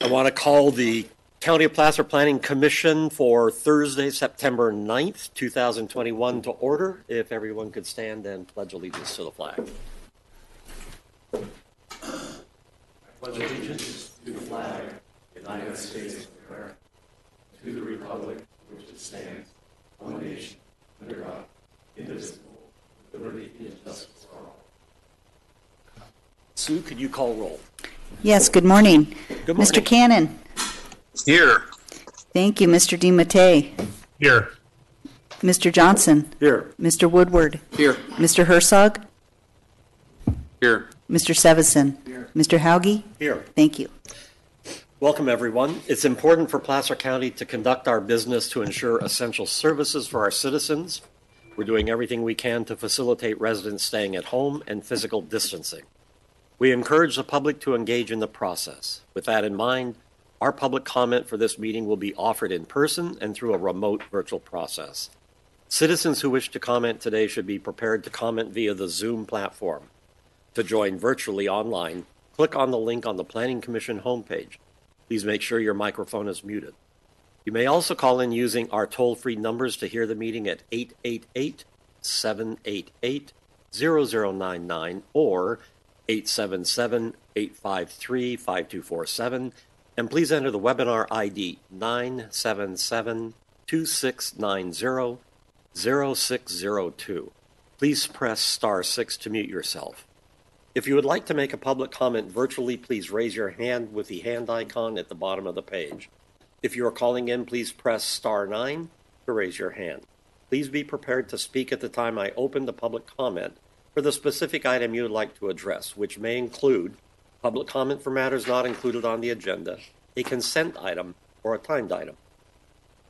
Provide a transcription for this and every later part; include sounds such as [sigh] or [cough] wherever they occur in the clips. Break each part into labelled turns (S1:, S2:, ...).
S1: I want to call the County of Placer Planning Commission for Thursday, September 9th, 2021 to order. If everyone could stand and pledge allegiance to the flag. Sue, could you call roll?
S2: Yes, good morning.
S1: Good
S2: Mr. Cannon.
S3: Here.
S2: Thank you, Mr. DiMattei.
S3: Here.
S2: Mr. Johnson.
S1: Here.
S2: Mr. Woodward.
S3: Here.
S2: Mr. Herzog.
S3: Here.
S2: Mr. Sevison. Here. Mr. Hauge.
S1: Here.
S2: Thank you.
S1: Welcome, everyone. It's important for Placer County to conduct our business to ensure essential services for our citizens. We're doing everything we can to facilitate residents staying at home and physical distancing. We encourage the public to engage in the process. With that in mind, our public comment for this meeting will be offered in person and through a remote virtual process. Citizens who wish to comment today should be prepared to comment via the Zoom platform. To join virtually online, click on the link on the Planning Commission homepage. Please make sure your microphone is muted. You may also call in using our toll free numbers to hear the meeting at 888 788 0099 or 877 853 5247. And please enter the webinar ID 977 2690 0602. Please press star 6 to mute yourself. If you would like to make a public comment virtually, please raise your hand with the hand icon at the bottom of the page. If you are calling in, please press star 9 to raise your hand. Please be prepared to speak at the time I open the public comment for the specific item you would like to address, which may include public comment for matters not included on the agenda, a consent item, or a timed item.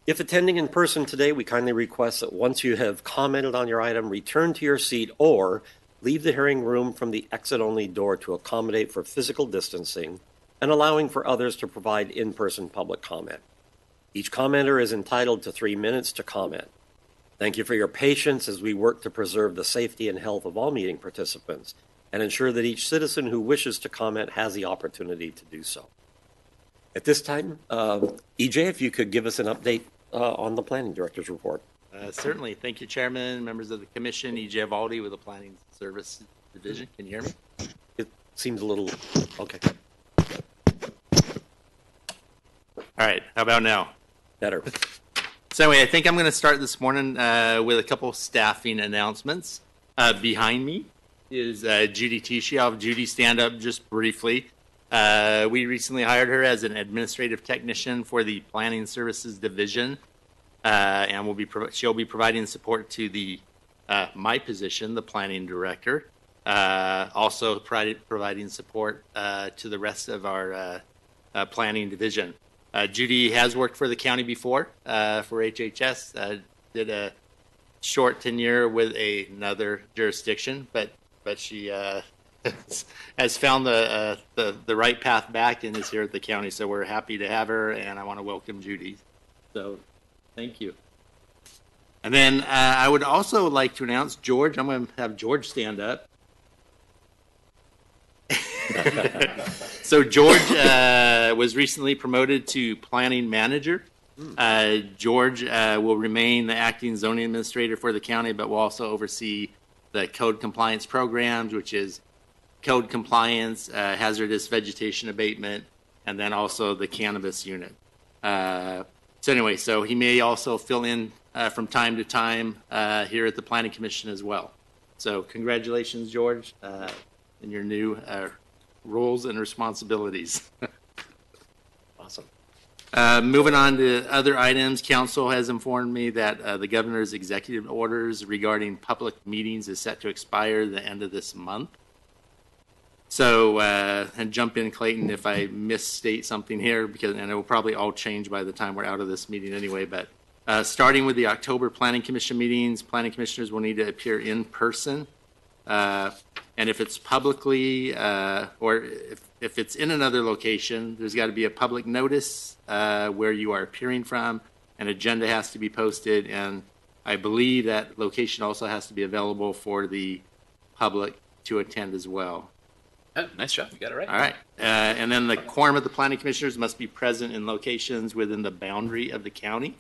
S1: If attending in person today, we kindly request that once you have commented on your item, return to your seat or leave the hearing room from the exit only door to accommodate for physical distancing and allowing for others to provide in person public comment. Each commenter is entitled to three minutes to comment. Thank you for your patience as we work to preserve the safety and health of all meeting participants and ensure that each citizen who wishes to comment has the opportunity to do so. At this time, um, EJ, if you could give us an update uh, on the planning director's report.
S4: Uh, Certainly. Thank you, Chairman, members of the commission. E.J. Ivaldi with the Planning Service Division. Can you hear me?
S1: It seems a little, okay,
S4: All right. How about now?
S1: better.
S4: So anyway, I think I'm going to start this morning uh, with a couple staffing announcements. Uh, behind me is uh, Judy have Judy stand up just briefly. Uh, we recently hired her as an administrative technician for the Planning Services Division, uh, and will be prov- she'll be providing support to the uh, my position, the Planning Director. Also providing support to the rest of our Planning Division. Uh, Judy has worked for the county before uh, for HHS. Uh, did a short tenure with a, another jurisdiction, but but she uh, [laughs] has found the, uh, the the right path back and is here at the county. So we're happy to have her, and I want to welcome Judy. So thank you. And then I would also like to announce George. I'm going to have George stand up. [laughs] So George uh, was recently promoted to planning manager. Uh, George uh, will remain the acting zoning administrator for the county, but will also oversee the code compliance programs, which is code compliance, uh, hazardous vegetation abatement, and then also the cannabis unit. Uh, so anyway, so he may also fill in uh, from time to time uh, here at the planning commission as well. So congratulations, George, uh, in your new uh, roles and responsibilities. [laughs]
S1: Awesome.
S4: Uh, moving on to other items, council has informed me that uh, the governor's executive orders regarding public meetings is set to expire the end of this month. So, uh, and jump in, Clayton, if I misstate something here, because and it will probably all change by the time we're out of this meeting anyway. But uh, starting with the October Planning Commission meetings, planning commissioners will need to appear in person. Uh, and if it's publicly, uh, or if, if it's in another location, there's got to be a public notice uh, where you are appearing from. An agenda has to be posted, and I believe that location also has to be available for the public to attend as well.
S3: Oh, nice job. You got it right.
S4: All right. Uh, and then the quorum of the planning commissioners must be present in locations within the boundary of the county.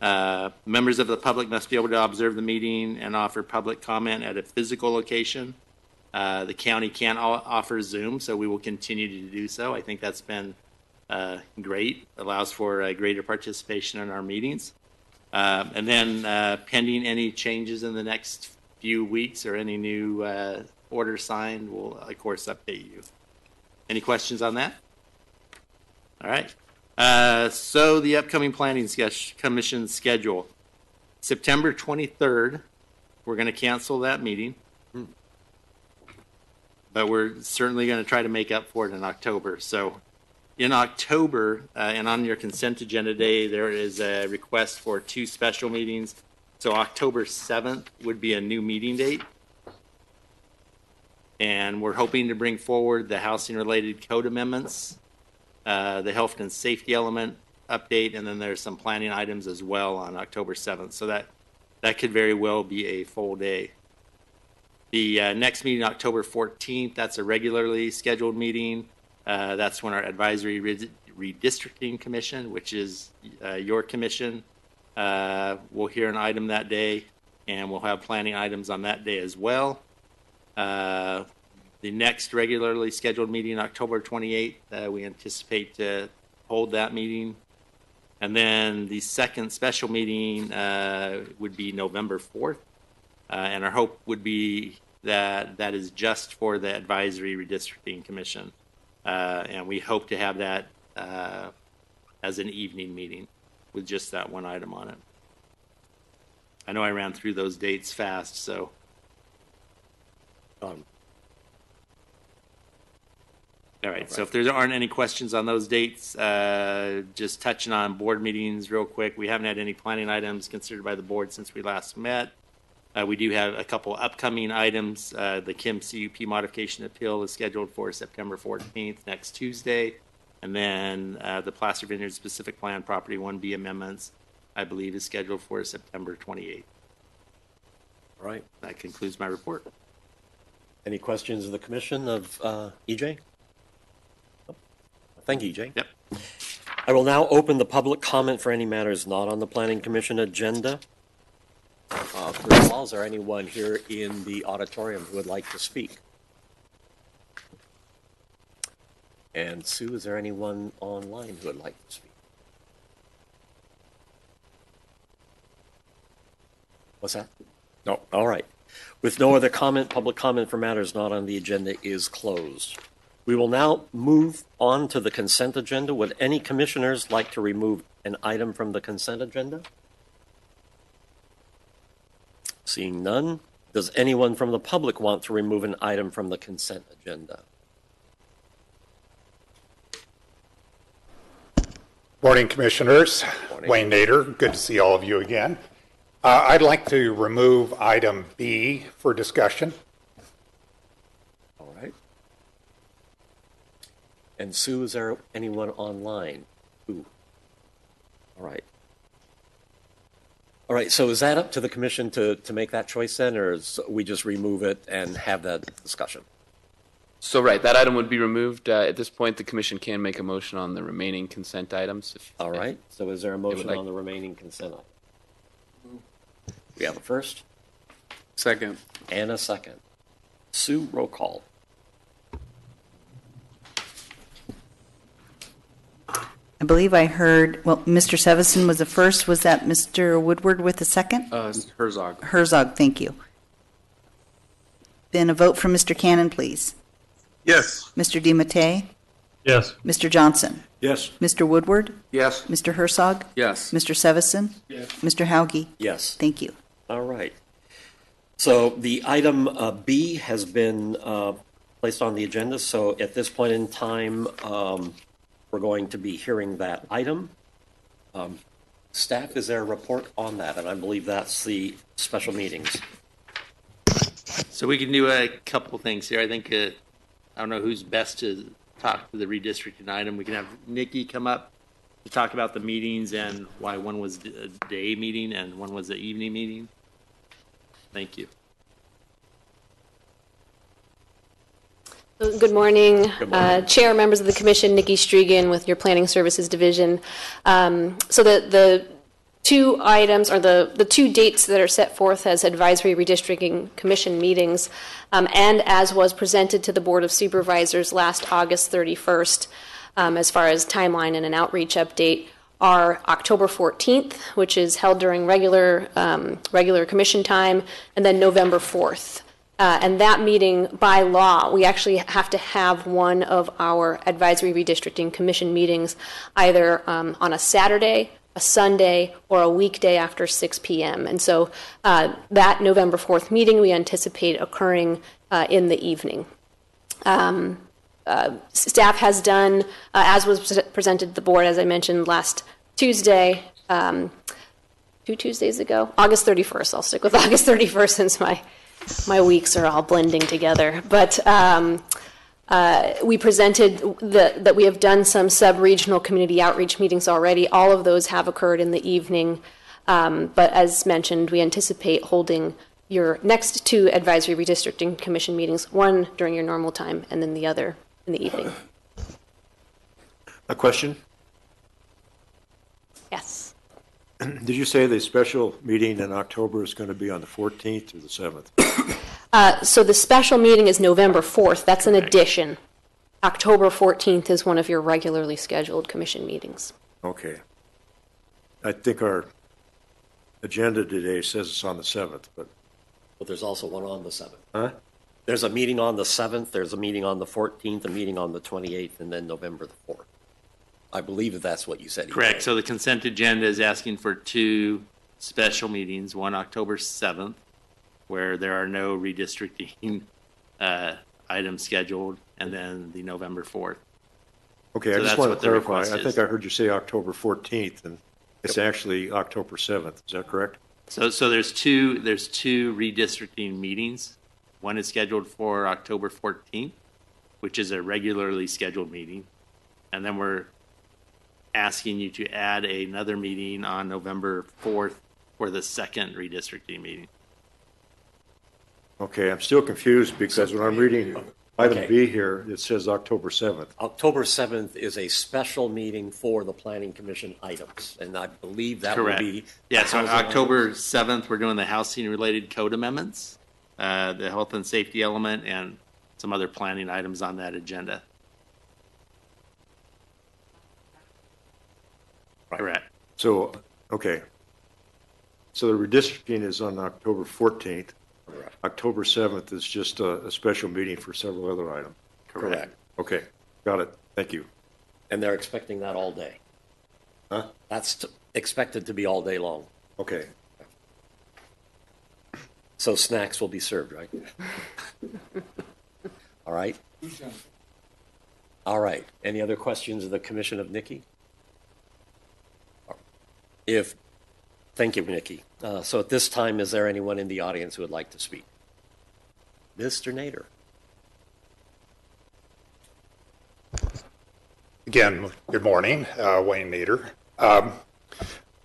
S4: Uh, members of the public must be able to observe the meeting and offer public comment at a physical location. Uh, the county can't offer Zoom, so we will continue to do so. I think that's been uh, great, allows for uh, greater participation in our meetings. Um, and then uh, pending any changes in the next few weeks or any new uh, order signed, we'll of course update you. Any questions on that? All right. Uh, so the upcoming planning commission schedule, September 23rd, we're going to cancel that meeting. But we're certainly going to try to make up for it in October. So in October, uh, and on your consent agenda day, there is a request for two special meetings. So October 7th would be a new meeting date. And we're hoping to bring forward the housing-related code amendments, uh, the health and safety element update, and then there's some planning items as well on October 7th. So that, that could very well be a full day. The uh, next meeting, October 14th, that's a regularly scheduled meeting. Uh, That's when our advisory Red- redistricting commission, which is uh, your commission, uh, will hear an item that day, and we'll have planning items on that day as well. The next regularly scheduled meeting, October 28th, uh, we anticipate to hold that meeting. And then the second special meeting uh, would be November 4th. Uh, And our hope would be that that is just for the advisory redistricting commission. Uh, And we hope to have that uh, as an evening meeting with just that one item on it. I know I ran through those dates fast, so
S1: Um,
S4: All right, so if there aren't any questions on those dates, uh, just touching on board meetings real quick, we haven't had any planning items considered by the board since we last met. Uh, We do have a couple upcoming items. Uh, The Kim CUP modification appeal is scheduled for September 14th, next Tuesday. And then uh, the Placer Vineyard Specific Plan Property 1B amendments, I believe, is scheduled for September 28th.
S1: All right.
S4: That concludes my report.
S1: Any questions of the commission of uh, EJ? Thank you, EJ.
S4: Yep.
S1: I will now open the public comment for any matters not on the planning commission agenda. Uh, First of all, is there anyone here in the auditorium who would like to speak? And Sue, is there anyone online who would like to speak? What's that? No, all right. With no other comment, public comment for matters not on the agenda is closed. We will now move on to the consent agenda. Would any commissioners like to remove an item from the consent agenda? Seeing none, does anyone from the public want to remove an item from the consent agenda?
S5: Morning, Commissioners.
S1: Morning.
S5: Wayne Nader, good to see all of you again. Uh, I'd like to remove item B for discussion.
S1: All right. And Sue, is there anyone online? Ooh. All right. All right, so is that up to the commission to, to make that choice then, or is we just remove it and have that discussion?
S6: So, right, that item would be removed. Uh, at this point, the commission can make a motion on the remaining consent items. If,
S1: All right, so is there a motion
S6: like-
S1: on the remaining consent item? We have a first
S3: Second.
S1: and a second. Sue, roll call.
S2: I believe I heard, well, Mr. Sevison was the first. Was that Mr. Woodward with the second?
S3: Uh, Herzog.
S2: Herzog, thank you. Then a vote from Mr. Cannon, please.
S3: Yes.
S2: Mr. DiMattei,
S3: Yes.
S2: Mr. Johnson,
S3: Yes.
S2: Mr. Woodward,
S3: Yes.
S2: Mr. Herzog,
S3: Yes.
S2: Mr. Sevison,
S3: Yes.
S2: Mr. Hauge.
S1: Yes.
S2: Thank you.
S1: All right. So the item uh, B has been uh, placed on the agenda, so at this point in time, um, we're going to be hearing that item. Um, Staff, is there a report on that? And I believe that's the special meetings.
S4: So we can do a couple things here. I think, uh, I don't know who's best to talk to the redistricting item. We can have Nikki come up to talk about the meetings and why one was a day meeting and one was an evening meeting. Thank you.
S7: Good morning, Uh, Chair, members of the Commission, Nikki Stregan with your Planning Services Division. Um, So the, the two items, or the, the two dates that are set forth as advisory redistricting commission meetings, um, and as was presented to the Board of Supervisors last August 31st, um, as far as timeline and an outreach update, are October 14th, which is held during regular, um, regular commission time, and then November 4th. Uh, and that meeting, by law, we actually have to have one of our advisory redistricting commission meetings either um, on a Saturday, a Sunday, or a weekday after 6 p.m. And so uh, that November 4th meeting we anticipate occurring uh, in the evening. Um, uh, staff has done, uh, as was presented to the board, as I mentioned last Tuesday, um, two Tuesdays ago, August 31st. I'll stick with [laughs] August 31st since my my weeks are all blending together. But um, uh, we presented the, that we have done some sub-regional community outreach meetings already. All of those have occurred in the evening. Um, but as mentioned, we anticipate holding your next two advisory redistricting commission meetings, one during your normal time and then the other in the evening.
S8: A question?
S7: Yes. [clears throat]
S8: Did you say the special meeting in October is going to be on the 14th or the 7th? [coughs]
S7: Uh, so the special meeting is November 4th. That's an addition. October 14th is one of your regularly scheduled commission meetings.
S8: Okay. I think our agenda today says it's on the 7th, but,
S1: But there's also one on the 7th.
S8: huh?
S1: There's a meeting on the 7th, there's a meeting on the 14th, a meeting on the 28th, and then November the 4th. I believe that that's what you said.
S4: Correct. So the consent agenda is asking for two special meetings, one October 7th, where there are no redistricting uh, items scheduled, and then the November 4th.
S8: Okay,
S4: So
S8: I just
S4: that's
S8: want to clarify. I think I heard you say October 14th, and it's actually October 7th. Is that correct?
S4: So, so there's two, there's two redistricting meetings. One is scheduled for October 14th, which is a regularly scheduled meeting. And then we're asking you to add another meeting on November 4th for the second redistricting meeting.
S8: Okay, I'm still confused because when I'm reading item
S1: Okay.
S8: B here, it says October 7th.
S1: October 7th is a special meeting for the Planning Commission items, and I believe that will
S4: Correct.
S1: be.
S4: Yeah, so
S1: housing
S4: October 7th, we're doing the housing-related code amendments, uh, the health and safety element, and some other planning items on that agenda. Correct.
S8: So, okay. So the redistricting is on October 14th.
S1: Correct.
S8: October 7th is just a, a special meeting for several other items.
S1: Correct.
S8: Okay, got it. Thank you.
S1: And they're expecting that all day.
S8: Huh?
S1: That's t- expected to be all day long.
S8: Okay.
S1: So snacks will be served, right? [laughs] All right? All right. Any other questions of the Commission of Nikki? If, thank you, Nikki. Uh, So at this time, is there anyone in the audience who would like to speak? Mr. Nader?
S5: Again, good morning, uh, Wayne Nader. Um,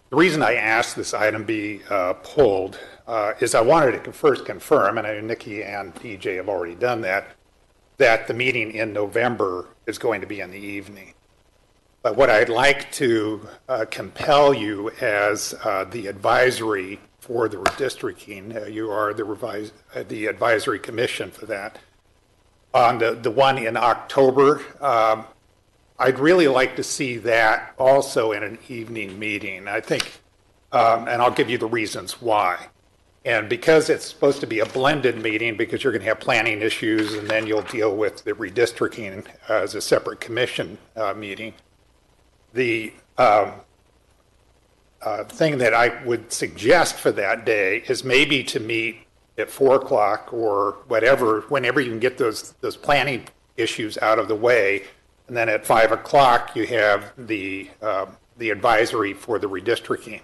S5: The reason I asked this item be uh, pulled uh, is I wanted to first confirm, and I know Nikki and EJ have already done that, that the meeting in November is going to be in the evening. But what I'd like to uh, compel you as uh, the advisory for the redistricting, uh, you are the uh, the advisory commission for that. On the, the one in October, um, I'd really like to see that also in an evening meeting. I think, um, and I'll give you the reasons why. And because it's supposed to be a blended meeting, because you're going to have planning issues, and then you'll deal with the redistricting as a separate commission uh, meeting, the um, uh, thing that I would suggest for that day is maybe to meet at four o'clock or whatever, whenever you can get those those planning issues out of the way, and then at five o'clock you have the uh, the advisory for the redistricting.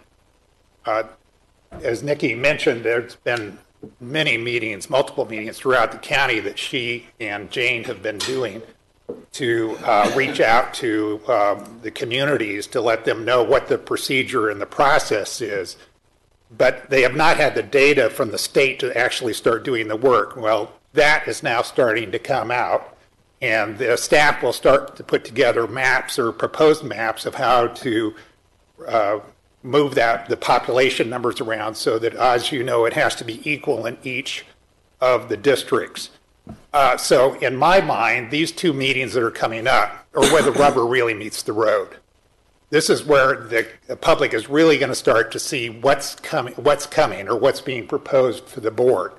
S5: Uh, as Nikki mentioned, there's been many meetings, multiple meetings throughout the county that she and Jane have been doing to uh, reach out to um, the communities to let them know what the procedure and the process is. But they have not had the data from the state to actually start doing the work. Well, that is now starting to come out. And the staff will start to put together maps or proposed maps of how to uh, move that, the population numbers around so that, as you know, it has to be equal in each of the districts. Uh, So in my mind, these two meetings that are coming up are where the rubber really meets the road. This is where the public is really going to start to see what's coming, what's coming or what's being proposed for the board.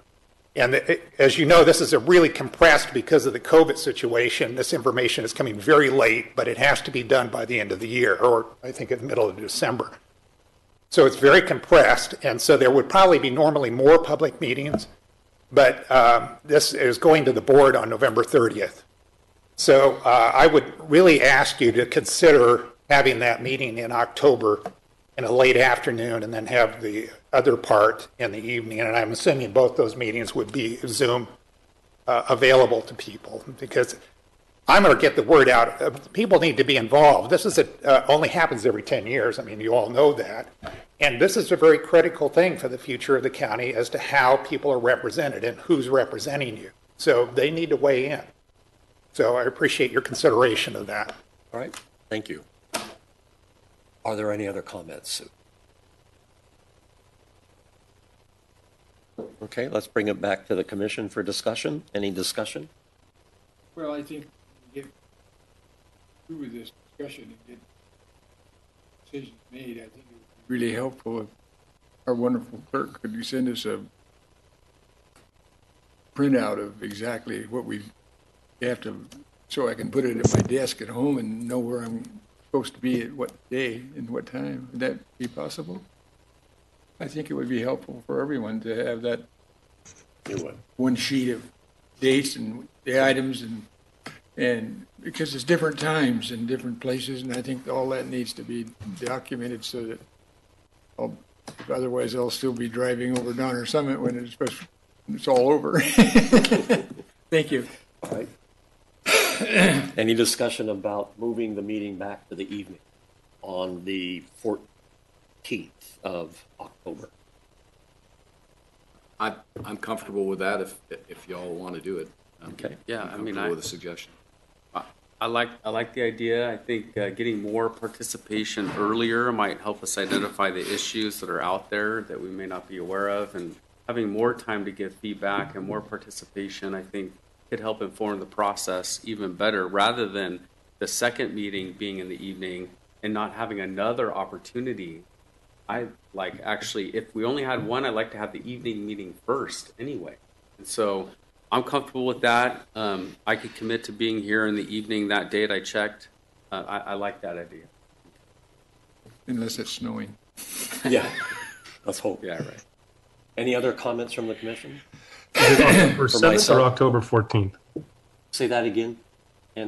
S5: And it- as you know, this is a really compressed because of the COVID situation. This information is coming very late, but it has to be done by the end of the year, or I think in the middle of December. So it's very compressed, and so there would probably be normally more public meetings, but um, this is going to the board on November 30th. So uh, I would really ask you to consider having that meeting in October in a late afternoon and then have the other part in the evening. And I'm assuming both those meetings would be Zoom uh, available to people because I'm going to get the word out. Uh, People need to be involved. This is a, uh, only happens every 10 years. I mean, you all know that. And this is a very critical thing for the future of the county as to how people are represented and who's representing you. So they need to weigh in. So I appreciate your consideration of that.
S1: All right, thank you. Are there any other comments? Sue? Okay, let's bring it back to the commission for discussion. Any discussion?
S9: Well, I think to get through with this discussion and get decisions made, I think it would be really helpful if our wonderful clerk could you send us a printout of exactly what we have to, so I can put it at my desk at home and know where I'm supposed to be at what day and what time. Would that be possible? I think it would be helpful for everyone to have that
S1: would.
S9: one sheet of dates and the items and, and because it's different times and different places, and I think all that needs to be documented so that, I'll- otherwise I'll still be driving over Donner Summit when it's, it's all over. [laughs] Thank you.
S1: All right. Any discussion about moving the meeting back to the evening on the 14th of October?
S10: I, I'm comfortable with that if, if y'all want to do it. I'm
S1: Okay.
S3: Yeah, I mean,
S10: comfortable
S3: I,
S10: with the suggestion.
S3: I like, I like the idea. I think uh, getting more participation earlier might help us identify the issues that are out there that we may not be aware of. And having more time to give feedback and more participation, I think, could help inform the process even better, rather than the second meeting being in the evening and not having another opportunity. I like, actually, if we only had one, I'd like to have the evening meeting first anyway. And so I'm comfortable with that. Um, I could commit to being here in the evening that date I checked. Uh, I, I like that idea.
S9: Unless it's snowing. [laughs]
S1: Yeah. Let's hope.
S3: Yeah, right.
S1: Any other comments from the commission?
S11: October
S1: For
S11: 7th
S1: myself.
S11: or October 14th?
S1: Say that again.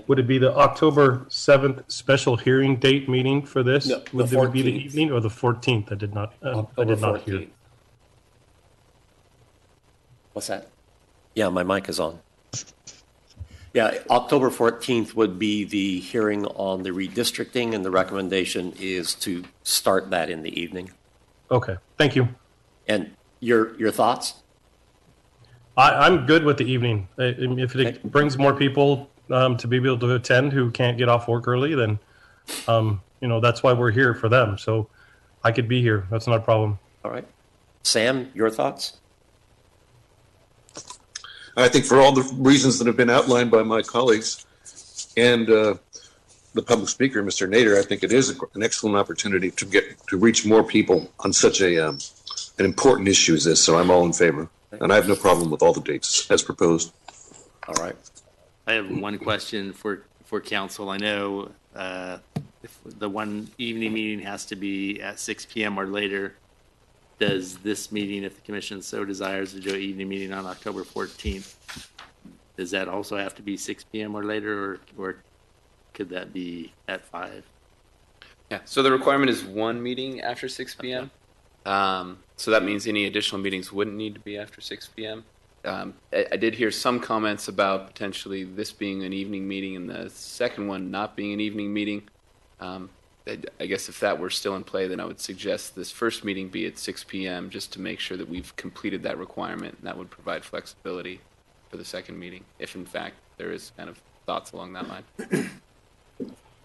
S11: Would it be the October 7th special hearing date meeting for this?
S1: No, the
S11: Would it be the
S1: 14th.
S11: evening or the 14th? I did not, uh, I
S1: October
S11: did not hear.
S1: 14th. What's that? Yeah, my mic is on. Yeah, October 14th would be the hearing on the redistricting, and the recommendation is to start that in the evening.
S11: Okay, thank you.
S1: And your, your thoughts?
S11: I, I'm good with the evening. I- If it brings more people um, to be able to attend who can't get off work early, then, um, you know, that's why we're here for them. So I could be here. That's not a problem.
S1: All right. Sam, your thoughts?
S12: I think for all the reasons that have been outlined by my colleagues and uh, the public speaker, Mr. Nader, I think it is an excellent opportunity to get to reach more people on such a um, an important issue as this. So I'm all in favor, and I have no problem with all the dates as proposed.
S1: All right.
S4: I have one question for, for council. I know uh, the one evening meeting has to be at 6 PM or later. Does this meeting, if the commission so desires to do an evening meeting on October 14th, does that also have to be 6 PM or later, or, or could that be at 5?
S6: Yeah, so the requirement is one meeting after 6 p.m. Um, so that means any additional meetings wouldn't need to be after 6 p.m. Um, I, I did hear some comments about potentially this being an evening meeting and the second one not being an evening meeting. Um, I, I guess if that were still in play, then I would suggest this first meeting be at 6 p.m. just to make sure that we've completed that requirement. And that would provide flexibility for the second meeting, if in fact there is kind of thoughts along that line. [clears throat]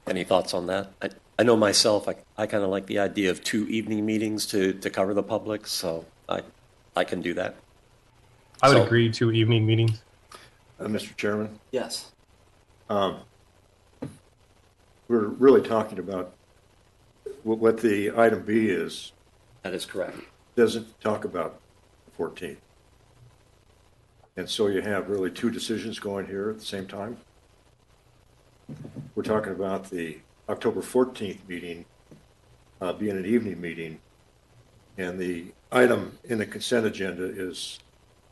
S1: Any thoughts on that? I, I know myself, I, I kind of like the idea of two evening meetings to, to cover the public, so I, I can do that.
S11: I would
S1: So-
S11: agree to evening meetings.
S8: Uh, Mr. Chairman,
S1: Yes.
S8: um, we're really talking about what, what the item B is,
S1: That is correct.
S8: doesn't talk about the 14th. And so you have really two decisions going here at the same time. We're talking about the October 14th meeting uh, being an evening meeting, and the item in the consent agenda is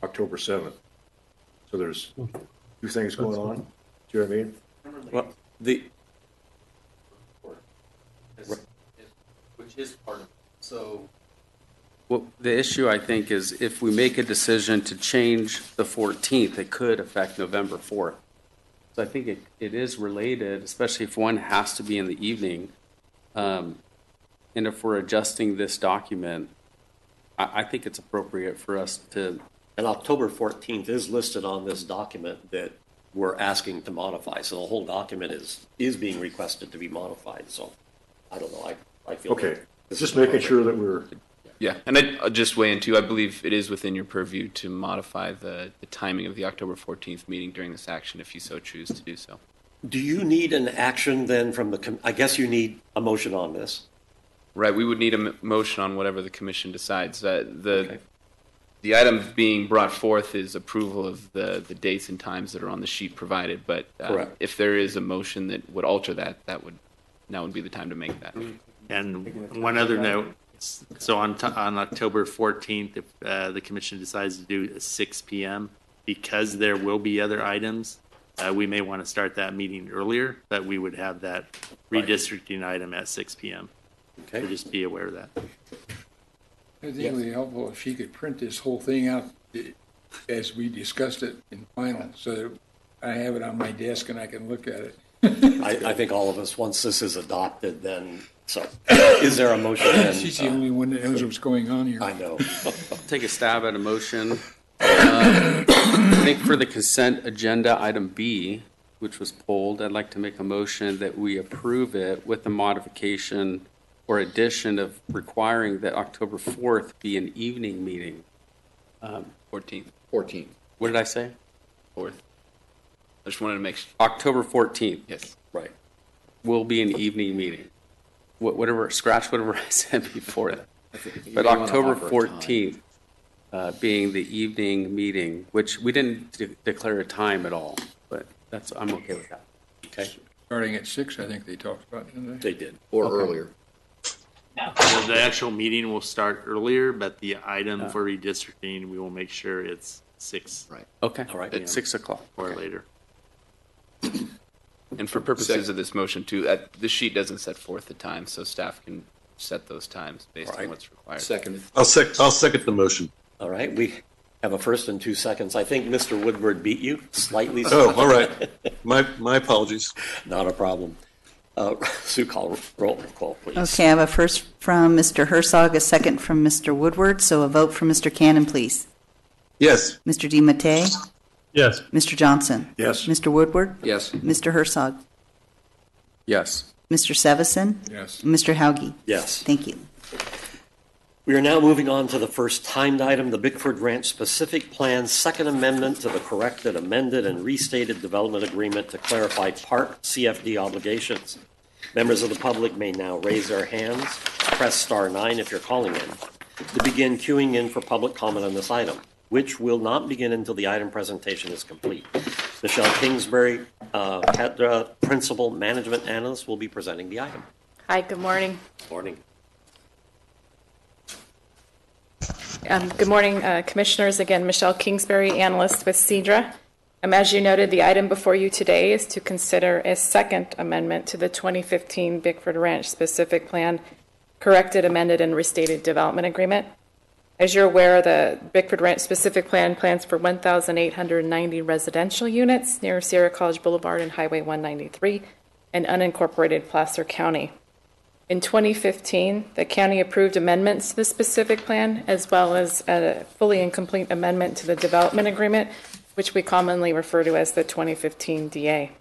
S8: October 7th. So there's two things going on. Do you know what I mean?
S1: Well, the,
S3: Which is part of, it. so. Well, the issue, I think, is if we make a decision to change the 14th, it could affect November 4th. So I think it, it is related, especially if one has to be in the evening. Um, And if we're adjusting this document, I, I think it's appropriate for us to,
S1: and October 14th is listed on this document that we're asking to modify, so the whole document is, is being requested to be modified, so I don't know, I, I feel.
S8: Okay,
S1: that this
S8: just making sure that we're,
S6: Yeah, and I, I'll just weigh in too. I believe it is within your purview to modify the, the timing of the October 14th meeting during this action if you so choose to do so.
S1: Do you need an action then from the, com- I guess you need a motion on this?
S6: Right, we would need a m- motion on whatever the commission decides. Uh, the
S1: Okay.
S6: the item being brought forth is approval of the, the dates and times that are on the sheet provided. But uh, if there is a motion that would alter that, that would now would be the time to make that.
S4: And one other note, so on, t- on October 14th, if uh, the commission decides to do a 6 PM, because there will be other items, uh, we may want to start that meeting earlier, but we would have that redistricting item at 6 PM. So
S1: Okay,
S4: just be aware of that.
S9: I think it would be helpful if she could print this whole thing out eh, as we discussed it in final, so that I have it on my desk and I can look at it.
S1: I, I think all of us, once this is adopted, then, so, [coughs] is there a motion then?
S9: She's the only one that knows what's going on here.
S1: I know. [laughs]
S3: take a stab at a motion. Um, I think for the consent agenda, item B, which was pulled, I'd like to make a motion that we approve it with the modification or addition of requiring that October 4th be an evening meeting.
S6: 14th,
S10: Fourteenth.
S3: What did I say?
S6: 4th. I just wanted to make sure.
S3: October 14th
S6: Yes.
S1: Right.
S3: will be an evening meeting. Wha- Whatever, scratch whatever I [laughs] said before that.
S10: You
S3: But October
S10: offer a time.
S3: 14th uh, being the evening meeting, which we didn't de- declare a time at all, but that's, I'm okay with that.
S1: Okay,
S9: Starting at six, I think they talked about, didn't they?
S1: they did.
S10: Or earlier.
S4: So The actual meeting will start earlier, but the item for redistricting, we will make sure it's 6
S10: Right.
S3: Okay.
S1: All right.
S3: At 6 o'clock.
S4: or later. [clears throat]
S6: And for purposes of this motion too, uh, the sheet doesn't set forth the time, so staff can set those times based
S1: Right.
S6: on what's required.
S10: Second.
S12: I'll sec, I'll second the motion.
S1: All right, we have a first and two seconds. I think Mr. Woodward beat you slightly.
S12: Oh, [laughs] all right. My, my apologies.
S1: Not a problem. Uh, Sue, call roll call, please.
S2: Okay, I have a first from Mr. Herzog, a second from Mr. Woodward, so a vote from Mr. Cannon, please.
S12: Yes,
S2: Mr. DiMattei?
S11: Yes.
S2: Mr. Johnson?
S8: yes,
S2: Mr. Woodward?
S10: Yes.
S2: Mr. Herzog?
S3: Yes.
S2: Mr. Sevison?
S9: Yes.
S2: Mr. Hauge?
S1: Yes.
S2: Thank you.
S1: We are now moving on to the first timed item, the Bickford Ranch Specific Plan Second Amendment to the corrected, amended, and restated development agreement to clarify park CFD obligations. Members of the public may now raise their hands, press star nine if you're calling in, to begin queuing in for public comment on this item, which will not begin until the item presentation is complete. Michelle Kingsbury, uh, Petra, Principal Management Analyst, will be presenting the item.
S13: Hi, good morning.
S1: Morning.
S13: Um, Good morning, uh, Commissioners. Again, Michelle Kingsbury, Analyst with Cedra. Um, As you noted, the item before you today is to consider a second amendment to the 2015 Bickford Ranch Specific Plan, corrected, amended, and restated development agreement. As you're aware, the Bickford Ranch Specific Plan plans for 1,890 residential units near Sierra College Boulevard and Highway 193 in unincorporated Placer County. In 2015, the county approved amendments to the specific plan, as well as a fully and complete amendment to the development agreement, which which we commonly refer to as the 2015 DA.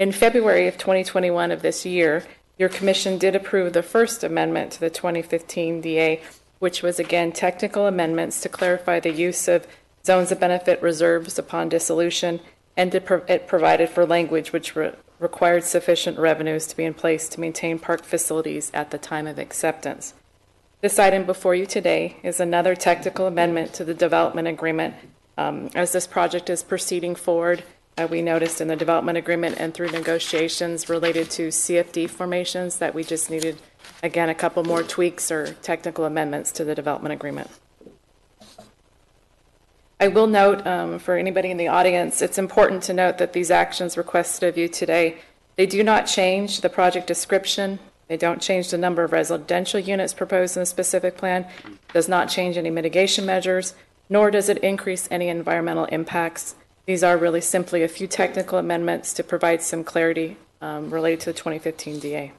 S13: In February of 2021 of this year, your commission did approve the first amendment to the 2015 DA, which was again technical amendments to clarify the use of zones of benefit reserves upon dissolution, and pro- it provided for language which re- required sufficient revenues to be in place to maintain park facilities at the time of acceptance. This item before you today is another technical amendment to the development agreement. Um, as this project is proceeding forward, uh, we noticed in the development agreement and through negotiations related to CFD formations that we just needed, again, a couple more tweaks or technical amendments to the development agreement. I will note um, for anybody in the audience, it's important to note that these actions requested of you today, they do not change the project description. They don't change the number of residential units proposed in the specific plan, does not change any mitigation measures, nor does it increase any environmental impacts. These are really simply a few technical amendments to provide some clarity um, related to the 2015 DA.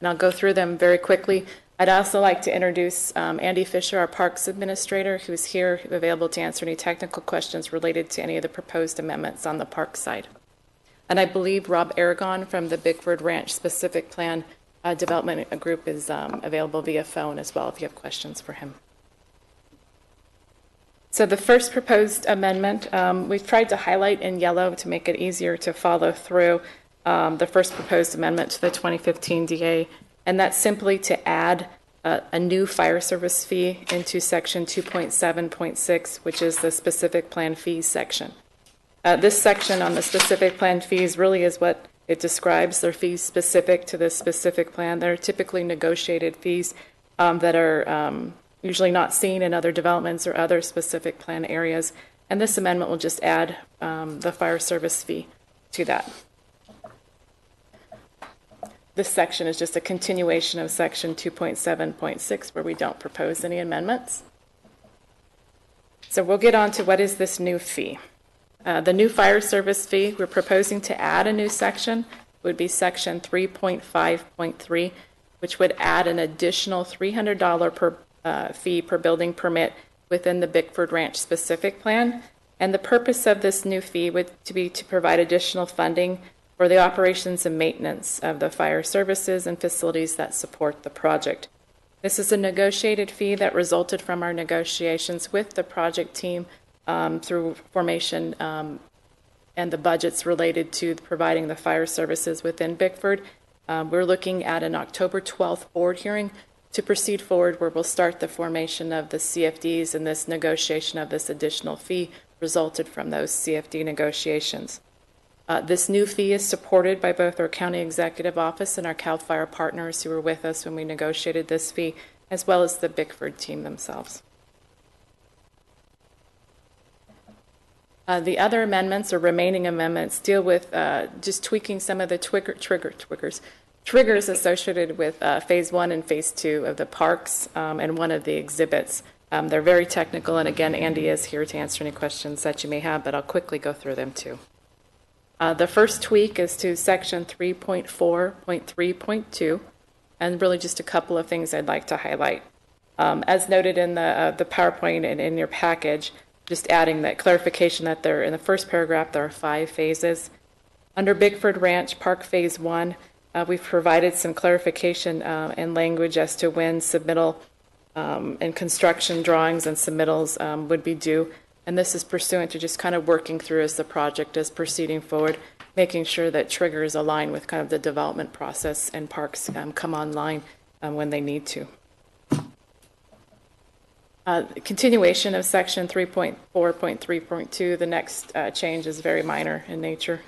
S13: And I'll go through them very quickly. I'd also like to introduce um, Andy Fisher, our Parks Administrator, who's here available to answer any technical questions related to any of the proposed amendments on the park side. And I believe Rob Aragon from the Bickford Ranch Specific Plan uh, Development Group is um, available via phone as well if you have questions for him. So the first proposed amendment, um, we've tried to highlight in yellow to make it easier to follow through um, the first proposed amendment to the 2015 DA, and that's simply to add a, a new fire service fee into section 2.7.6, which is the specific plan fees section. Uh, this section on the specific plan fees really is what it describes. They're fees specific to the specific plan. They're typically negotiated fees um, that are um, usually not seen in other developments or other specific plan areas. And this amendment will just add um, the fire service fee to that. This section is just a continuation of section 2.7.6 where we don't propose any amendments. So we'll get on to what is this new fee. Uh, the new fire service fee, we're proposing to add a new section, would be section 3.5.3, which would add an additional $300 per uh, fee per building permit within the Bickford Ranch specific plan. And the purpose of this new fee would to be to provide additional funding for the operations and maintenance of the fire services and facilities that support the project. This is a negotiated fee that resulted from our negotiations with the project team um, through formation um, and the budgets related to providing the fire services within Bickford. Um, we're looking at an October 12th board hearing to proceed forward where we'll start the formation of the CFDs and this negotiation of this additional fee resulted from those CFD negotiations. Uh, this new fee is supported by both our county executive office and our CAL FIRE partners who were with us when we negotiated this fee, as well as the Bickford team themselves. Uh, the other amendments or remaining amendments deal with uh, just tweaking some of the trigger, trigger, triggers, triggers associated with uh, phase one and phase two of the parks um, and one of the exhibits. Um, they're very technical, and again, Andy is here to answer any questions that you may have, but I'll quickly go through them too. Uh, the first tweak is to section 3.4.3.2, and really just a couple of things I'd like to highlight. Um, as noted in the, uh, the PowerPoint and in your package, just adding that clarification that there in the first paragraph there are five phases. Under Bickford Ranch Park Phase 1, uh, we've provided some clarification uh, and language as to when submittal um, and construction drawings and submittals um, would be due. And this is pursuant to just kind of working through as the project is proceeding forward, making sure that triggers align with kind of the development process and parks um, come online um, when they need to. Uh, continuation of section 3.4.3.2, the next uh, change is very minor in nature.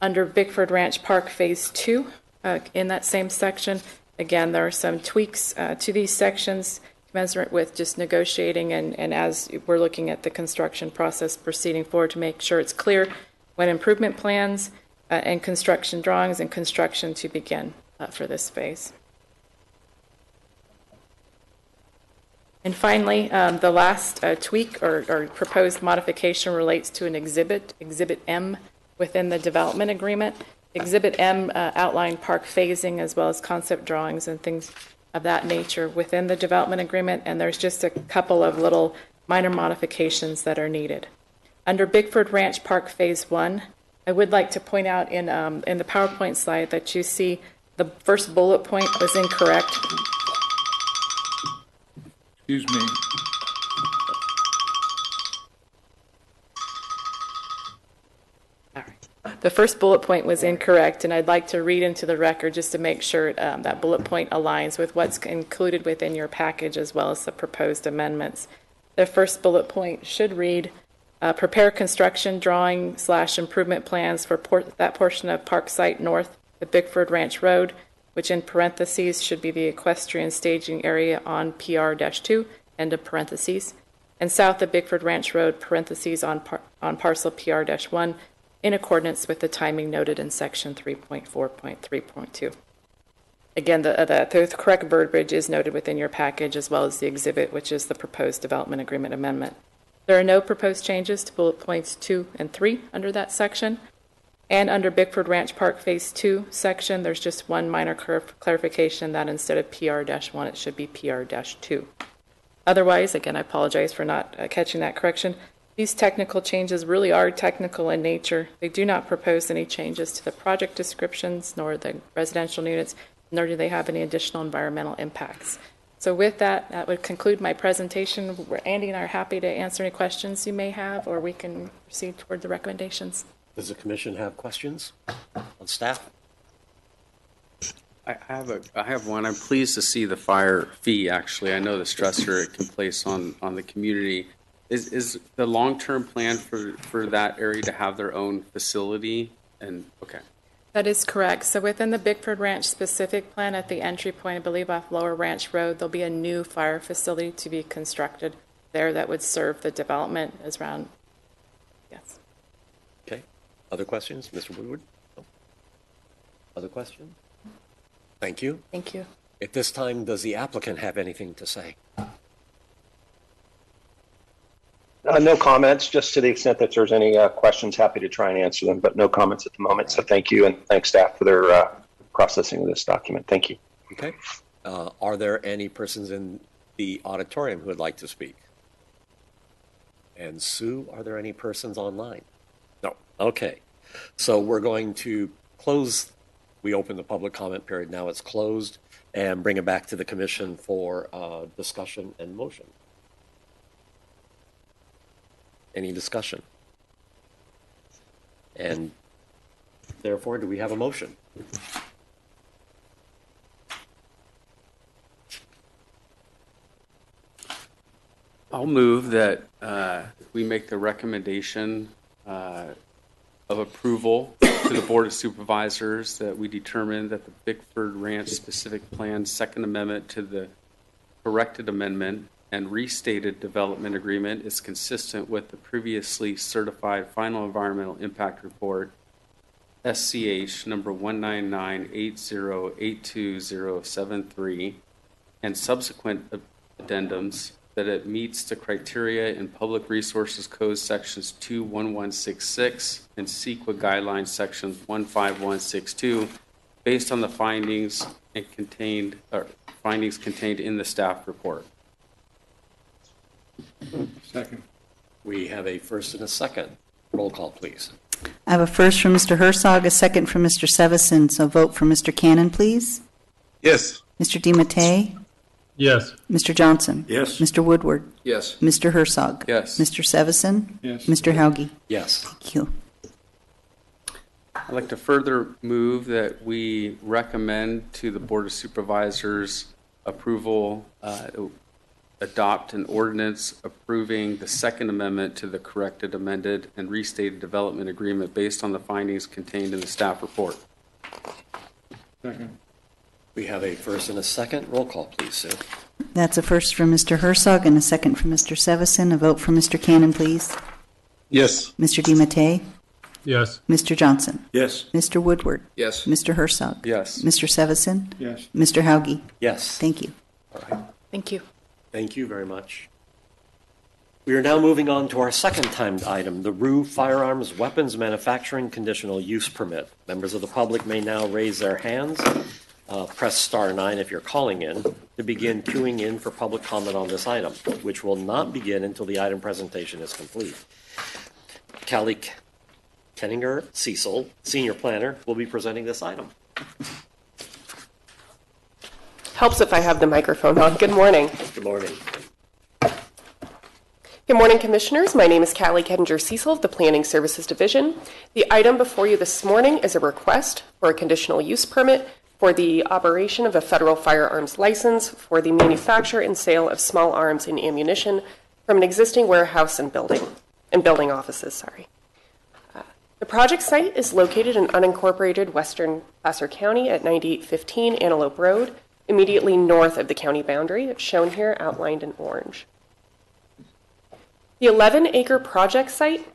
S13: Under Bickford Ranch Park Phase 2, uh, in that same section, again, there are some tweaks uh, to these sections commensurate with just negotiating and, and as we're looking at the construction process proceeding forward to make sure it's clear when improvement plans uh, and construction drawings and construction to begin uh, for this phase. And finally, um, the last uh, tweak or, or, proposed modification relates to an exhibit, Exhibit M, within the development agreement. Exhibit M uh, outlined park phasing as well as concept drawings and things of that nature within the development agreement. And there's just a couple of little minor modifications that are needed. Under Bickford Ranch Park Phase 1, I would like to point out in, um, in the PowerPoint slide that you see the first bullet point was incorrect.
S9: Excuse me.
S13: The first bullet point was incorrect, and I'd like to read into the record just to make sure um, that bullet point aligns with what's included within your package as well as the proposed amendments. The first bullet point should read, uh, prepare construction drawing slash improvement plans for that portion of Park Site North of Bickford Ranch Road, which in parentheses should be the equestrian staging area on PR-2, end of parentheses, and south of Bickford Ranch Road, parentheses on, par- on parcel PR-1, in accordance with the timing noted in section 3.4.3.2. Again, the, the, the correct verbiage is noted within your package as well as the exhibit, which is the proposed development agreement amendment. There are no proposed changes to bullet points two and three under that section. And under Bickford Ranch Park Phase 2 section, there's just one minor clar- clarification that instead of PR-1, it should be PR-2. Otherwise, again, I apologize for not uh, catching that correction. These technical changes really are technical in nature. They do not propose any changes to the project descriptions nor the residential units, nor do they have any additional environmental impacts. So with that, that would conclude my presentation. Andy and I are happy to answer any questions you may have, or we can proceed toward the recommendations.
S1: Does the commission have questions on staff?
S3: I I have a, I have one. I'm pleased to see the fire fee, actually. I know the stressor it can place on, on the community. Is, is the long-term plan for, for that area to have their own facility? And, okay.
S13: That is correct. So within the Bickford Ranch specific plan at the entry point, I believe off Lower Ranch Road, there'll be a new fire facility to be constructed there that would serve the development as around, yes.
S1: Okay. Other questions? Mr. Woodward? No? Other questions? Thank you.
S13: Thank you.
S1: At this time, does the applicant have anything to say?
S14: Uh, no comments, just to the extent that there's any uh, questions, happy to try and answer them, but no comments at the moment. So thank you and thanks staff for their uh, processing of this document. Thank you.
S1: Okay. Uh, Are there any persons in the auditorium who would like to speak? And Sue, are there any persons online? No. Okay. So we're going to close, we open the public comment period, now it's closed, and bring it back to the commission for uh, discussion and motion. Any discussion? And therefore, do we have a motion?
S3: I'll move that uh, we make the recommendation uh, of approval to the Board of Supervisors that we determine that the Bickford Ranch Specific Plan Second Amendment to the corrected amendment and restated development agreement is consistent with the previously certified final environmental impact report, SCH number 19980820073, and subsequent addendums that it meets the criteria in Public Resources Code sections 21166 and CEQA guidelines sections 15162 based on the findings and contained, findings contained in the staff report.
S9: Second.
S1: We have a first and a second. Roll call, please.
S2: I have a first from Mr. Herzog, a second from Mr. Sevison, so vote for Mr. Cannon, please.
S12: Yes.
S2: Mr. DiMattei?
S11: Yes.
S2: Mr. Johnson?
S8: Yes.
S2: Mr. Woodward?
S10: Yes.
S2: Mr. Herzog?
S3: Yes.
S2: Mr. Sevison?
S9: Yes.
S2: Mr. Hauge?
S1: Yes.
S2: Thank you.
S3: I'd like to further move that we recommend to the Board of Supervisors approval, uh, adopt an ordinance approving the Second Amendment to the corrected, amended, and restated development agreement based on the findings contained in the staff report.
S9: Second.
S1: We have a first and a second. Roll call, please, Sue.
S2: That's a first from Mr. Herzog and a second from Mr. Sevison. A vote for Mr. Cannon, please.
S12: Yes.
S2: Mr. DiMattei?
S11: Yes.
S2: Mr. Johnson?
S8: Yes.
S2: Mr. Woodward?
S10: Yes.
S2: Mr. Herzog?
S3: Yes.
S2: Mr. Sevison?
S9: Yes.
S2: Mr. Hauge?
S1: Yes.
S2: Thank you.
S1: All right.
S13: Thank you.
S1: Thank you very much. We are now moving on to our second timed item, the Rue Firearms Weapons Manufacturing Conditional Use Permit. Members of the public may now raise their hands. Uh, Press star nine if you're calling in to begin queuing in for public comment on this item, which will not begin until the item presentation is complete. Callie Kenninger Cecil, Senior Planner, will be presenting this item.
S15: Helps if I have the microphone on. Good morning.
S1: Good morning.
S15: Good morning, Commissioners. My name is Callie Kettinger Cecil of the Planning Services Division. The item before you this morning is a request for a conditional use permit for the operation of a federal firearms license for the manufacture and sale of small arms and ammunition from an existing warehouse and building and building offices. Sorry. Uh, the project site is located in unincorporated western Placer County at 9815 Antelope Road, immediately north of the county boundary. It's shown here outlined in orange. The 11 acre project site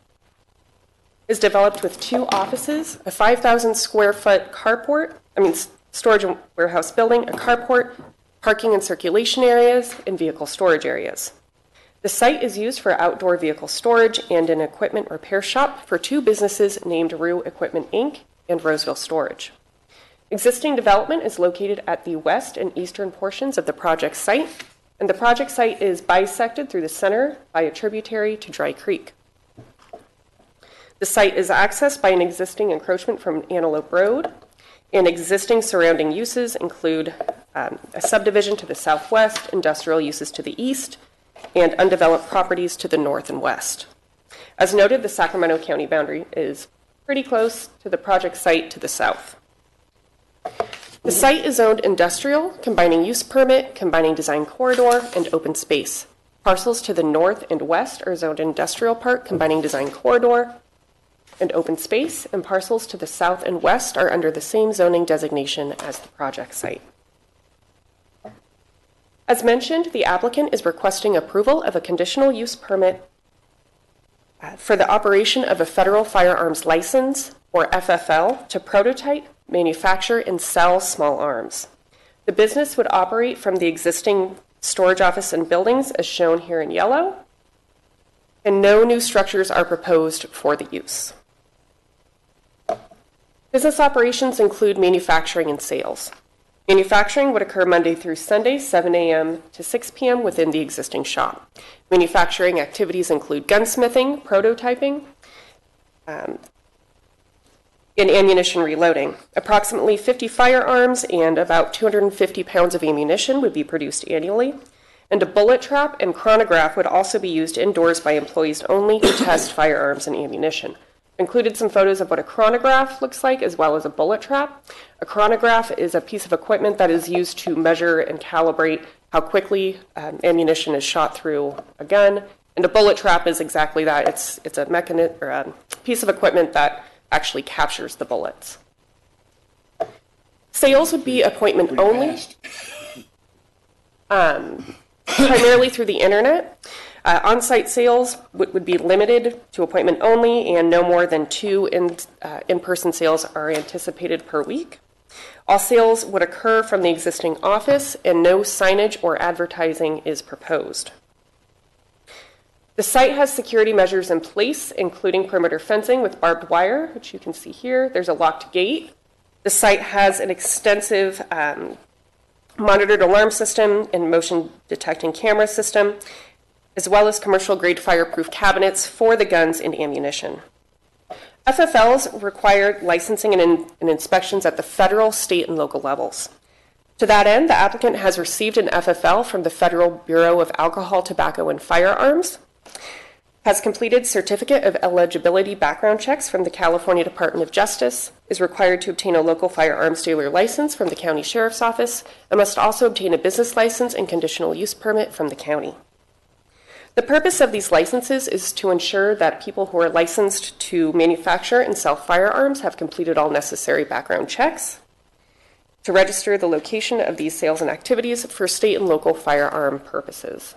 S15: is developed with two offices, a 5,000 square foot carport, I mean, storage and warehouse building, a carport, parking and circulation areas, and vehicle storage areas. The site is used for outdoor vehicle storage and an equipment repair shop for two businesses named Rue Equipment Inc. and Roseville Storage. Existing development is located at the west and eastern portions of the project site, and the project site is bisected through the center by a tributary to Dry Creek. The site is accessed by an existing encroachment from Antelope Road, and existing surrounding uses include um, a subdivision to the southwest, industrial uses to the east, and undeveloped properties to the north and west. As noted, the Sacramento County boundary is pretty close to the project site to the south. The site is zoned industrial, combining use permit, combining design corridor, and open space. Parcels to the north and west are zoned industrial park, combining design corridor and open space, and parcels to the south and west are under the same zoning designation as the project site. As mentioned, the applicant is requesting approval of a conditional use permit for the operation of a federal firearms license, or FFL, to prototype, manufacture, and sell small arms. The business would operate from the existing storage office and buildings as shown here in yellow, and no new structures are proposed for the use. Business operations include manufacturing and sales. Manufacturing would occur Monday through Sunday, 7 a.m. to 6 p.m. within the existing shop. Manufacturing activities include gunsmithing, prototyping, um, and ammunition reloading. Approximately 50 firearms and about 250 pounds of ammunition would be produced annually. And a bullet trap and chronograph would also be used indoors by employees only to test firearms and ammunition included some photos of what a chronograph looks like as well as a bullet trap. A chronograph is a piece of equipment that is used to measure and calibrate how quickly um, ammunition is shot through a gun. And a bullet trap is exactly that. It's, it's a mechanism or a piece of equipment that actually captures the bullets. Sales would be appointment only, um, primarily through the internet. Uh, on-site sales would, would be limited to appointment only, and no more than two in, uh, in-person sales are anticipated per week. All sales would occur from the existing office, and no signage or advertising is proposed. The site has security measures in place, including perimeter fencing with barbed wire, which you can see here. There's a locked gate. The site has an extensive um, monitored alarm system and motion detecting camera system, as well as commercial grade fireproof cabinets for the guns and ammunition. FFLs require licensing and, in, and, inspections at the federal, state, and local levels. To that end, the applicant has received an FFL from the Federal Bureau of Alcohol, Tobacco, and Firearms, has completed certificate of eligibility background checks from the California Department of Justice, is required to obtain a local firearms dealer license from the county sheriff's office, and must also obtain a business license and conditional use permit from the county. The purpose of these licenses is to ensure that people who are licensed to manufacture and sell firearms have completed all necessary background checks, to register the location of these sales and activities for state and local firearm purposes.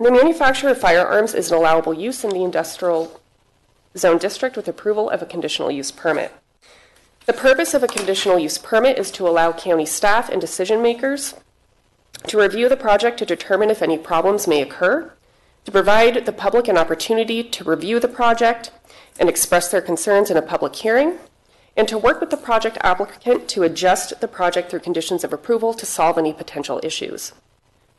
S15: The manufacture of firearms is an allowable use in the industrial zone district with approval of a conditional use permit. The purpose of a conditional use permit is to allow county staff and decision makers to review the project to determine if any problems may occur, to provide the public an opportunity to review the project and express their concerns in a public hearing, and to work with the project applicant to adjust the project through conditions of approval to solve any potential issues.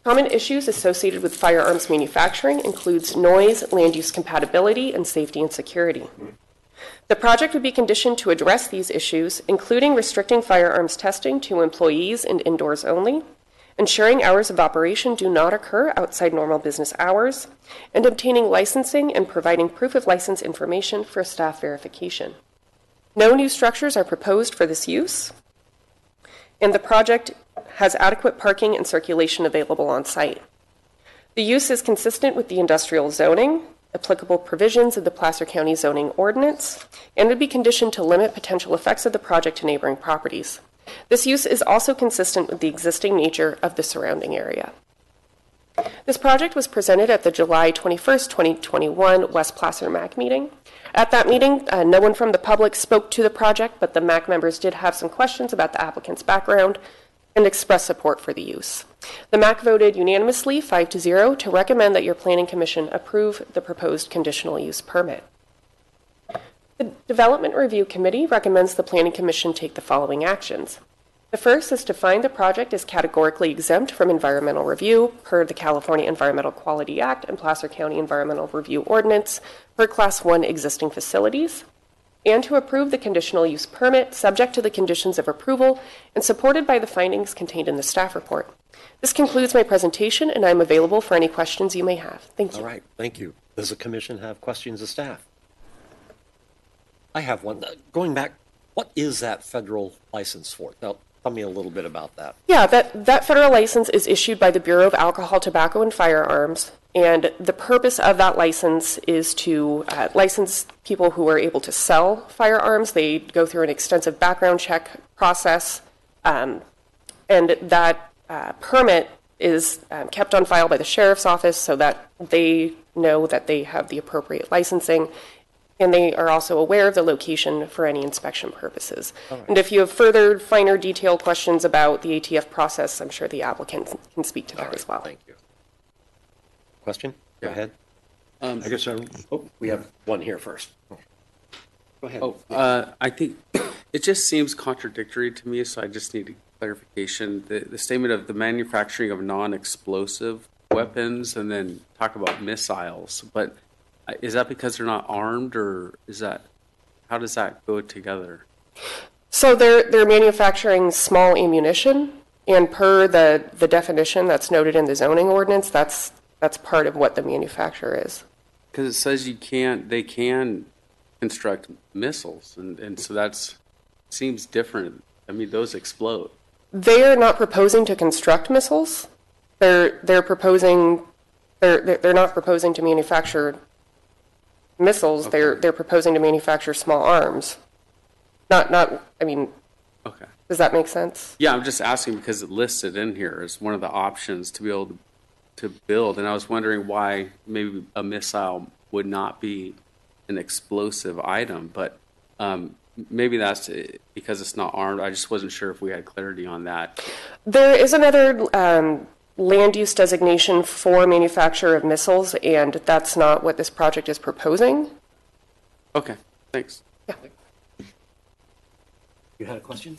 S15: Common issues associated with firearms manufacturing includes noise, land use compatibility, and safety and security. The project would be conditioned to address these issues, including restricting firearms testing to employees and indoors only, ensuring hours of operation do not occur outside normal business hours, and obtaining licensing and providing proof of license information for staff verification. No new structures are proposed for this use, and the project has adequate parking and circulation available on site. The use is consistent with the industrial zoning, applicable provisions of the Placer County zoning ordinance, and would be conditioned to limit potential effects of the project to neighboring properties. This use is also consistent with the existing nature of the surrounding area. This project was presented at the July 21st, 2021 West Placer MAC meeting. At that meeting, uh, no one from the public spoke to the project, but the MAC members did have some questions about the applicant's background and express support for the use. The MAC voted unanimously, 5 to 0, to recommend that your Planning Commission approve the proposed conditional use permit. The Development Review Committee recommends the Planning Commission take the following actions. The first is to find the project is categorically exempt from environmental review per the California Environmental Quality Act and Placer County Environmental Review Ordinance for Class 1 existing facilities, and to approve the conditional use permit subject to the conditions of approval and supported by the findings contained in the staff report. This concludes my presentation, and I'm available for any questions you may have. Thank you.
S1: All right, thank you. Does the commission have questions of staff? I have one. Uh, Going back, what is that federal license for? Now, tell me a little bit about that.
S15: Yeah, that, that federal license is issued by the Bureau of Alcohol, Tobacco, and Firearms. And the purpose of that license is to uh, license people who are able to sell firearms. They go through an extensive background check process. Um, and that uh, permit is um, kept on file by the sheriff's office so that they know that they have the appropriate licensing. And they are also aware of the location for any inspection purposes. And if you have further finer detail questions about the ATF process, I'm sure the applicant can speak to that as well.
S1: Thank you. Question? Go ahead.
S3: Um,
S8: I guess I,
S1: Oh, we have one here first. Go ahead.
S3: Oh, uh, I think [coughs] it just seems contradictory to me, so I just need clarification. The, the statement of the manufacturing of non-explosive weapons and then talk about missiles, but is that because they're not armed or is that, how does that go together?
S15: So they're, they're manufacturing small ammunition, and per the, the definition that's noted in the zoning ordinance, that's, that's part of what the manufacturer is.
S3: Because it says you can't, they can construct missiles, and, and so that's, seems different. I mean, those explode.
S15: They are not proposing to construct missiles. They're, they're proposing, they're, they're they're not proposing to manufacture missiles. They're, they're proposing to manufacture small arms. Not, not, I mean,
S3: Okay.
S15: does that make sense?
S3: Yeah, I'm just asking because it lists it in here as one of the options to be able to, to build, and I was wondering why maybe a missile would not be an explosive item, but um, maybe that's because it's not armed. I just wasn't sure if we had clarity on that.
S15: There is another um, land use designation for manufacture of missiles, and that's not what this project is proposing.
S3: Okay, thanks.
S1: You had a question?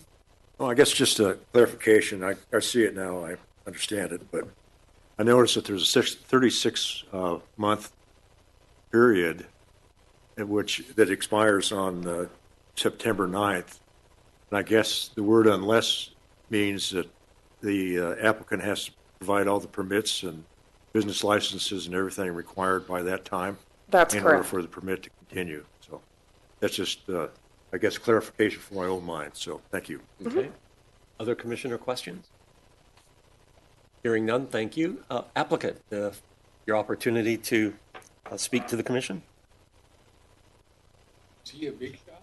S8: well, I guess just a clarification, I, I see it now, I understand it, but I noticed that there's a six, thirty-six, uh, month period in which, that expires on, uh, September 9th. And I guess the word unless means that the uh, applicant has to provide all the permits and business licenses and everything required by that time.
S15: That's
S8: In order
S15: correct.
S8: for the permit to continue. So that's just, uh, I guess, clarification for my own mind. So thank you.
S1: Okay. Other commissioner questions? Hearing none, thank you. Uh, Applicant, uh, your opportunity to uh, speak to the commission?
S9: Is he a big shot?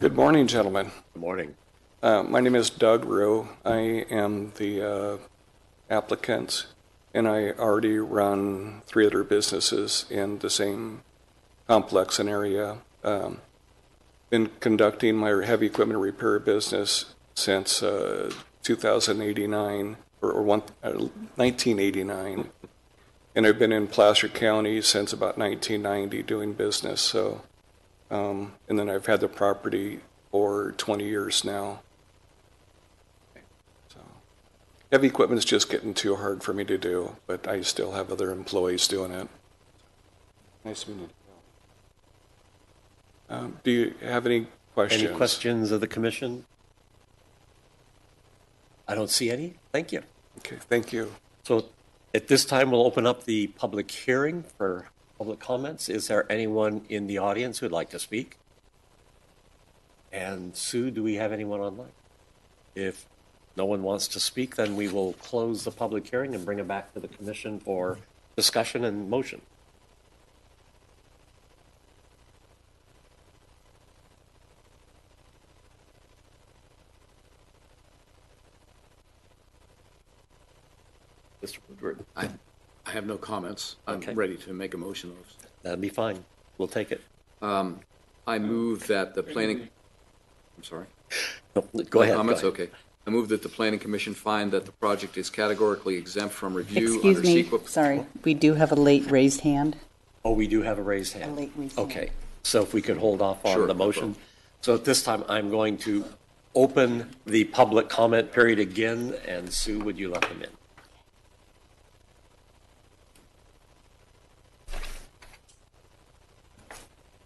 S16: Good morning, gentlemen.
S1: Good morning.
S16: Uh, my name is Doug Rowe. I am the uh, applicant, and I already run three other businesses in the same complex and area. Um, been conducting my heavy equipment repair business since uh, 2089 or, or one, uh, 1989, and I've been in Placer County since about 1990 doing business. So, um, and then I've had the property for 20 years now. So, heavy equipment's just getting too hard for me to do, but I still have other employees doing it. Nice meeting you. Um, do you have any questions?
S1: Any questions of the commission? I don't see any. Thank you.
S16: Okay, thank you.
S1: So at this time, we'll open up the public hearing for public comments. Is there anyone in the audience who'd like to speak? And Sue, do we have anyone online? If no one wants to speak, then we will close the public hearing and bring it back to the commission for discussion and motion. Mr. Woodward.
S10: I, I have no comments. I'm
S1: Okay.
S10: ready to make a motion.
S1: That'd be fine. We'll take it.
S10: Um, I move that the planning, I'm sorry.
S1: No, Go ahead. go
S10: Comments,
S1: ahead.
S10: okay. I move that the planning commission find that the project is categorically exempt from review
S2: Excuse
S10: under
S2: me,
S10: CEQA.
S2: sorry, we do have a late raised hand.
S1: Oh, we do have a raised hand.
S2: A late raised hand.
S1: Okay, so if we could hold off on
S10: Sure,
S1: the
S10: no
S1: motion. So at this time, I'm going to open the public comment period again, and Sue, would you let them in?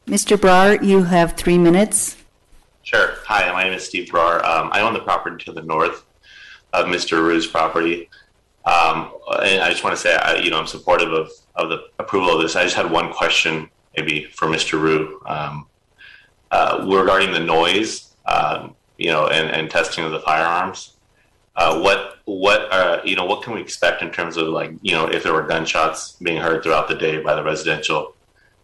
S2: Mr. Brar, you have three minutes.
S17: Sure. Hi, my name is Steve Brar. Um, I own the property to the north of Mr. Rue's property. Um, and I just want to say, I, you know, I'm supportive of, of the approval of this. I just had one question, maybe for Mr. Rue, um, uh, regarding the noise, um, you know, and, and testing of the firearms. Uh, what what uh, you know what can we expect in terms of like you know if there were gunshots being heard throughout the day by the residential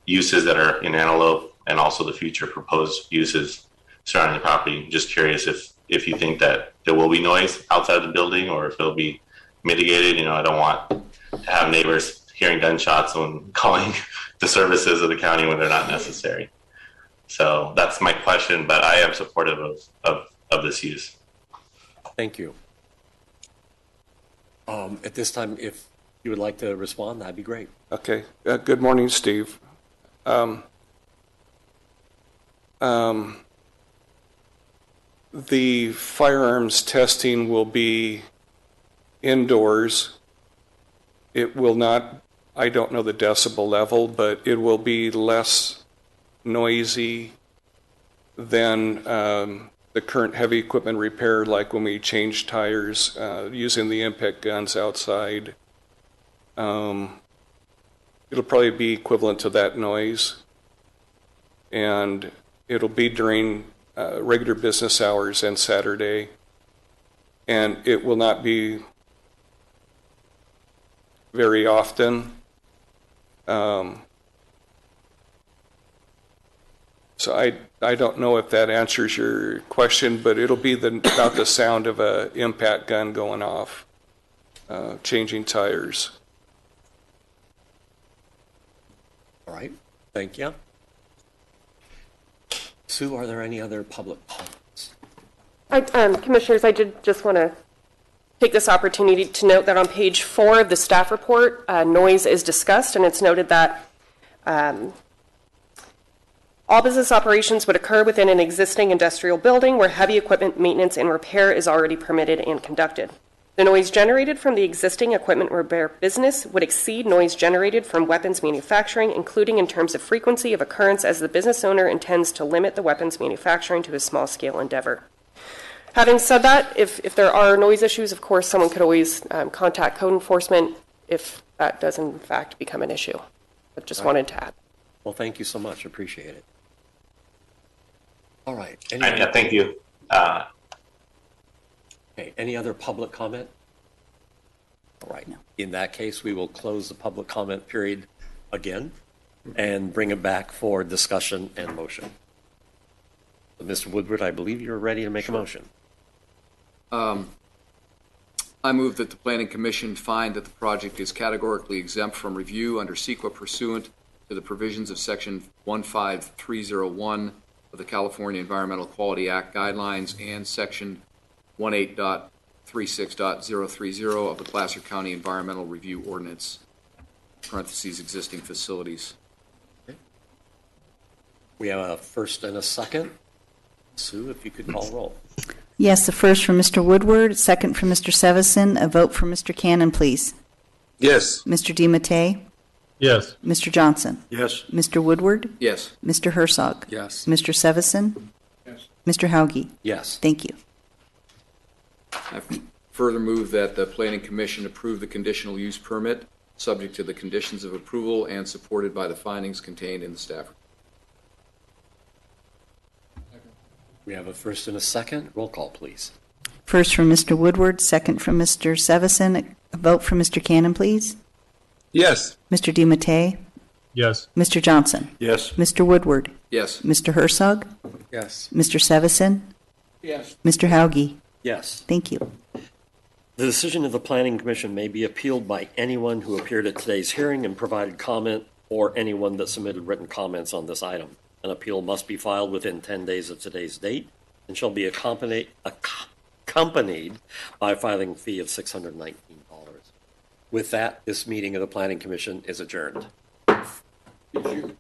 S17: uses that are in Antelope and also the future proposed uses surrounding the property. Just curious if if you think that there will be noise outside of the building or if it'll be mitigated. You know, I don't want to have neighbors hearing gunshots when [laughs] calling the services of the county when they're not necessary. So that's my question, but I am supportive of, of, of this use.
S1: Thank you. Um, At this time, if you would like to respond, that'd be great.
S16: Okay. Uh, good morning, Steve. Um, um, the firearms testing will be indoors. It will not, I don't know the decibel level, but it will be less noisy than um, the current heavy equipment repair, like when we change tires uh, using the impact guns outside. Um, it'll probably be equivalent to that noise. And it'll be during uh, regular business hours and Saturday. And it will not be very often. Um, so I, I don't know if that answers your question, but it'll be the, about the sound of a impact gun going off, uh, changing tires.
S1: All right, thank you. Sue, are there any other public comments?
S15: I, um, Commissioners, I did just want to take this opportunity to note that on page four of the staff report, uh, noise is discussed, and it's noted that um, all business operations would occur within an existing industrial building where heavy equipment maintenance and repair is already permitted and conducted. The noise generated from the existing equipment repair business would exceed noise generated from weapons manufacturing, including in terms of frequency of occurrence, as the business owner intends to limit the weapons manufacturing to a small scale endeavor. Having said that, if, if there are noise issues, of course, someone could always um, contact code enforcement if that does in fact become an issue. But just wanted to add.
S1: Well, thank you so much, appreciate it. All right. any
S17: Uh, yeah, thank you. Uh,
S1: Okay, any other public comment? All right, in that case, we will close the public comment period again and bring it back for discussion and motion. Mr. Woodward, I believe you're ready to make a motion.
S10: Um, I move that the planning commission find that the project is categorically exempt from review under CEQA pursuant to the provisions of section 15301 of the California Environmental Quality Act guidelines and section 18.36.030 of the Placer County Environmental Review Ordinance. parentheses, existing facilities.
S1: We have a first and a second. Sue, if you could call roll.
S2: Yes, the first from Mr. Woodward, second from Mr. Sevison. A vote for Mr. Cannon, please.
S12: Yes.
S2: Mr. DiMattei?
S11: Yes.
S2: Mr. Johnson?
S8: Yes.
S2: Mr. Woodward?
S10: Yes.
S2: Mr. Herzog?
S10: Yes.
S2: Mr. Sevison?
S9: Yes.
S2: Mr. Hauge?
S1: Yes.
S2: Thank you.
S10: I further move that the Planning Commission approve the conditional use permit, subject to the conditions of approval and supported by the findings contained in the staff. report.
S1: We have a first and a second. Roll call, please.
S2: First from Mr. Woodward, second from Mr. Sevison. A vote from Mr. Cannon, please.
S12: Yes.
S2: Mr. DiMattei?
S11: Yes.
S2: Mr. Johnson?
S8: Yes.
S2: Mr. Woodward?
S10: Yes.
S2: Mr. Herzog?
S3: Yes.
S2: Mr. Sevison?
S9: Yes.
S2: Mr. Hauge?
S1: Yes.
S2: Thank you.
S1: The decision of the Planning Commission may be appealed by anyone who appeared at today's hearing and provided comment or anyone that submitted written comments on this item. An appeal must be filed within 10 days of today's date and shall be accompanied, accompanied by a filing fee of $619. With that, this meeting of the Planning Commission is adjourned.
S8: Did you